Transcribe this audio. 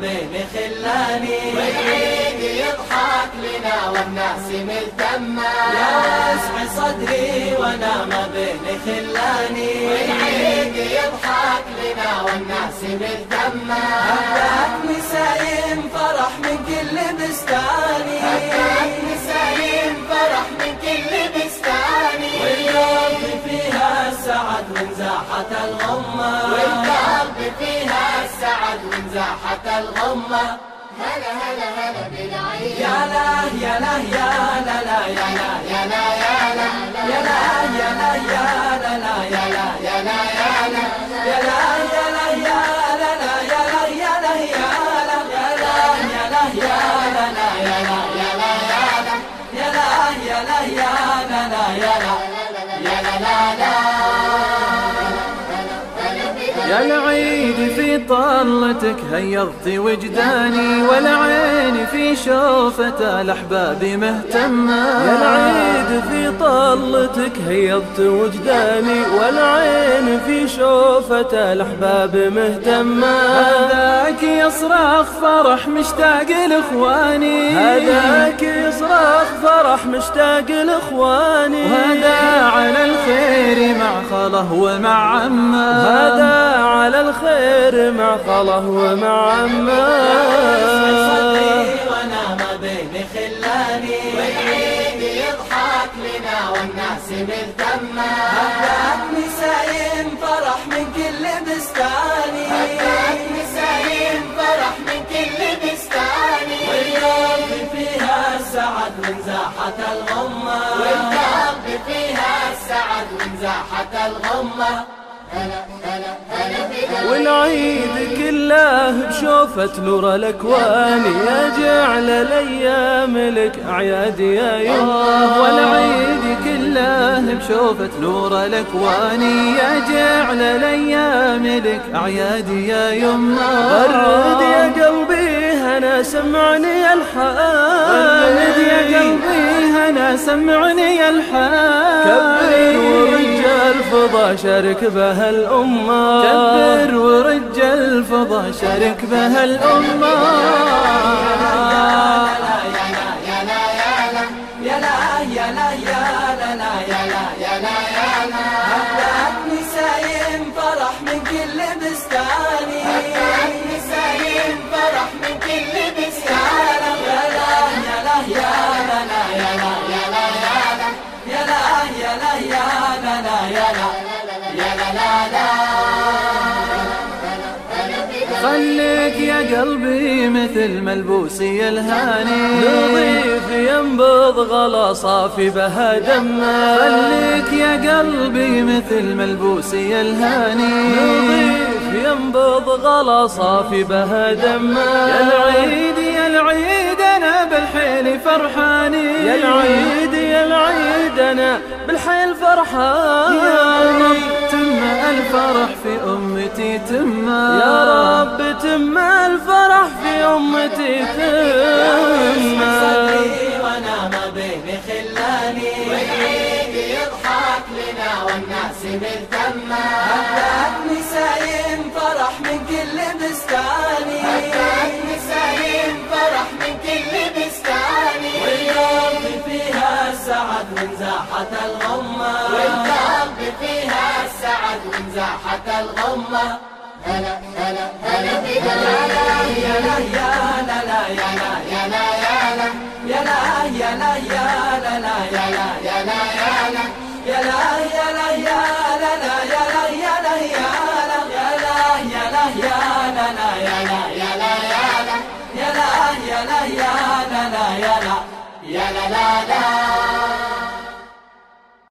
بين خلاني والعيد يضحك لنا والناس ملتمة واسع صدري وأنا ما بين خلاني والعيد يضحك لنا والناس ملتمة وانزاحت الغمة والقلب فيها السعد وانزاحت الغمة هلا هلا هلا بالعيد يا لا يا لا يا لا لا يا لا يا لا يا لا يا لا يا لا يا لا لا يا العيد في طلتك هيضت وجداني والعين في شوفة الأحباب مهتمة. يا العيد في طلتك هيضت وجداني والعين في شوفة الأحباب مهتمة. هذاك يصرخ فرح مشتاق لإخواني. هذاك يصرخ فرح مشتاق لإخواني. وهذا على الخير مع خاله ومع عمه. هذا على الخير مع خاله ومع عمه. وأنا ما بين خلاني والعيد يضحك لنا والناس ملتمة هبات نسايم فرح من كل بستاني هبات نسايم فرح من كل بستاني والقلب فيها السعد وانزاحت الغمة. والقلب فيها السعد وانزاحت الغمة هلا هلا والعيد كله بشوفة نور الأكوان. يا جعل الأيام لك أعياد يا يوم. والعيد كله بشوفة نور الأكوان. يا جعل الأيام لك أعياد يا يما غرد يا قلبي هنا سمعني الحان. غرد يا قلبي هنا سمعني الحان. ورجال فضا شارك بها الأمة. كبر ورجال فضا شارك بها الأمة. خليك يا قلبي مثل ملبوسي الهاني نظيف ينبض غلا صافي بها دمه. خليك يا قلبي مثل ملبوسي الهاني نظيف ينبض غلا صافي بها دمه. يا العيد يا العيد أنا بالحيل فرحاني. يا العيد يا العيد أنا بالحيل فرحان يا رب تم الفرح في أمتي تم. يا رب تم الفرح في أمتي تم. صدري وأنا ما بين خلاني والعيد يضحك لنا والناس هبات السعد وانزاحت الغمة والقلب فيها السعد وانزاحت الغمة هلا هلا هلا بنا يا لا يا لا لا يا لا يا لا يا لا يا لا يا لا يا لا لا يا لا يا لا يا لا يا لا يا لا يا لا لا يا لا يا لا يا لا يا لا يا لا يا لا لا يا لا يا لا يا لا يا لا يا لا يا لا لا يا لا يا لا لا لا